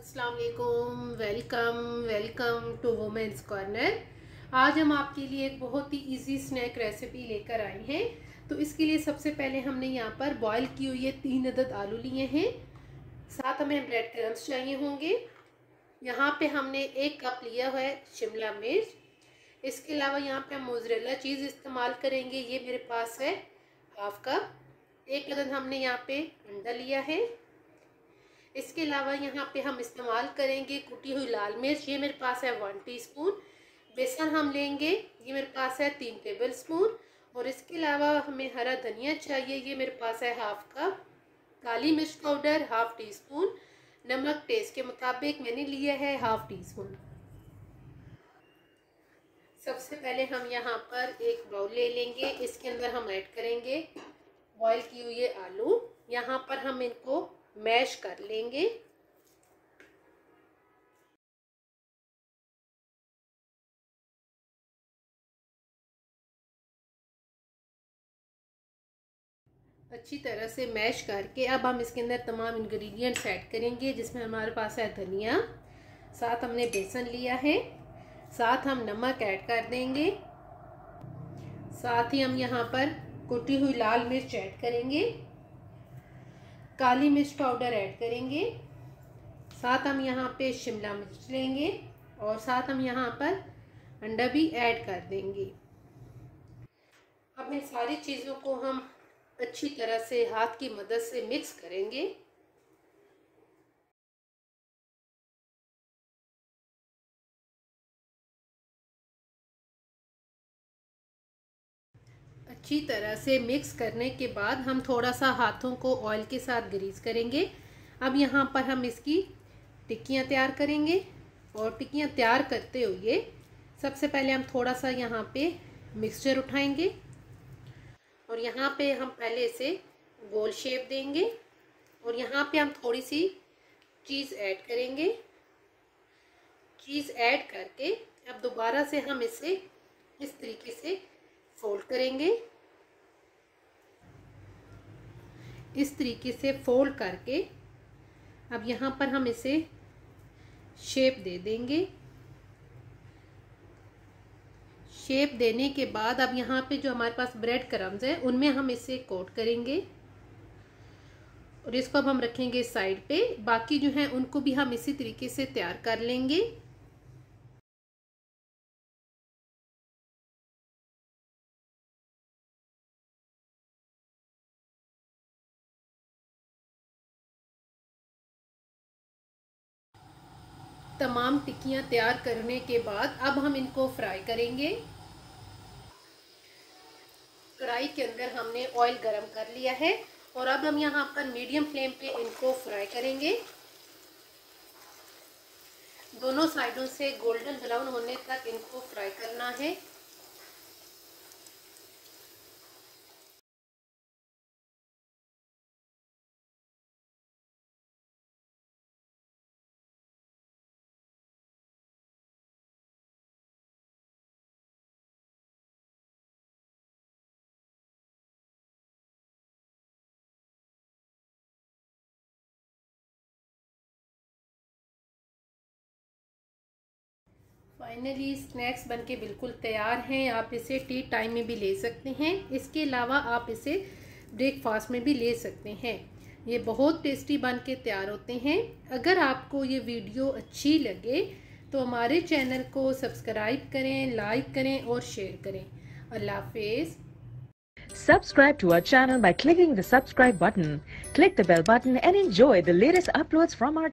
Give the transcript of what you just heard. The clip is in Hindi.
अस्सलाम वालेकुम, वेलकम टू वुमेंस कॉर्नर। आज हम आपके लिए एक बहुत ही इजी स्नैक रेसिपी लेकर आए हैं। तो इसके लिए सबसे पहले हमने यहाँ पर बॉईल की हुई है तीन अदद आलू लिए हैं। साथ हमें ब्रेड क्रम्स चाहिए होंगे। यहाँ पे हमने एक कप लिया हुआ है शिमला मिर्च। इसके अलावा यहाँ पे हम मोजरेला चीज़ इस्तेमाल करेंगे। ये मेरे पास है हाफ़ कप एक अदद हमने यहाँ पे अंडा लिया है। इसके अलावा यहाँ पे हम इस्तेमाल करेंगे कुटी हुई लाल मिर्च, ये मेरे पास है वन टीस्पून बेसन हम लेंगे, ये मेरे पास है तीन टेबल स्पून और इसके अलावा हमें हरा धनिया चाहिए, ये मेरे पास है हाफ़ कप काली मिर्च पाउडर हाफ़ टी स्पून नमक टेस्ट के मुताबिक मैंने लिया है हाफ़ टी स्पून सबसे पहले हम यहाँ पर एक बाउल ले लेंगे, इसके अंदर हम ऐड करेंगे बॉईल की हुई आलू, यहाँ पर हम इनको मैश कर लेंगे। अच्छी तरह से मैश करके अब हम इसके अंदर तमाम इंग्रेडिएंट्स ऐड करेंगे, जिसमें हमारे पास है धनिया, साथ हमने बेसन लिया है, साथ हम नमक ऐड कर देंगे, साथ ही हम यहाँ पर कुटी हुई लाल मिर्च ऐड करेंगे। काली मिर्च पाउडर ऐड करेंगे। साथ हम यहाँ पे शिमला मिर्च लेंगे और साथ हम यहाँ पर अंडा भी ऐड कर देंगे। अब इन सारी चीज़ों को हम अच्छी तरह से हाथ की मदद से मिक्स करेंगे। अच्छी तरह से मिक्स करने के बाद हम थोड़ा सा हाथों को ऑयल के साथ ग्रीस करेंगे। अब यहाँ पर हम इसकी टिक्कियाँ तैयार करेंगे और टिक्कियाँ तैयार करते हुए सबसे पहले हम थोड़ा सा यहाँ पे मिक्सचर उठाएँगे और यहाँ पे हम पहले से गोल शेप देंगे और यहाँ पे हम थोड़ी सी चीज़ ऐड करेंगे। चीज़ ऐड करके अब दोबारा से हम इसे इस तरीके से फोल्ड करेंगे। इस तरीके से फोल्ड करके, अब यहाँ पर हम इसे शेप दे देंगे। शेप देने के बाद अब यहाँ पे जो हमारे पास ब्रेड क्रम्स है, उनमें हम इसे कोट करेंगे। और इसको अब हम रखेंगे साइड पे। बाकी जो है, उनको भी हम इसी तरीके से तैयार कर लेंगे। तमाम टिक्कियाँ तैयार करने के बाद अब हम इनको फ्राई करेंगे। कढ़ाई के अंदर हमने ऑयल गरम कर लिया है और अब हम यहाँ पर मीडियम फ्लेम पे इनको फ्राई करेंगे। दोनों साइडों से गोल्डन ब्राउन होने तक इनको फ्राई करना है। फाइनली स्नैक्स बनके बिल्कुल तैयार हैं। आप इसे टी टाइम में भी ले सकते हैं। इसके अलावा आप इसे ब्रेकफास्ट में भी ले सकते हैं। ये बहुत टेस्टी बन के तैयार होते हैं। अगर आपको ये वीडियो अच्छी लगे तो हमारे चैनल को सब्सक्राइब करें लाइक करें और शेयर करें। अल्लाह हाफिज़। Subscribe to our channel by clicking the subscribe button. Click the bell button and enjoy the latest uploads from our